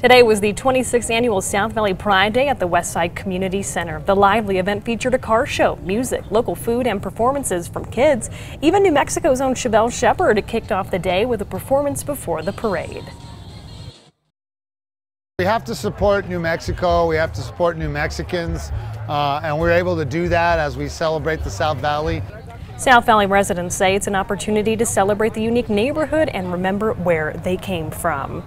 Today was the 26th annual South Valley Pride Day at the Westside Community Center. The lively event featured a car show, music, local food, and performances from kids. Even New Mexico's own Chevel Shepherd kicked off the day with a performance before the parade. We have to support New Mexico, we have to support New Mexicans, uh, and we're able to do that as we celebrate the South Valley. South Valley residents say it's an opportunity to celebrate the unique neighborhood and remember where they came from.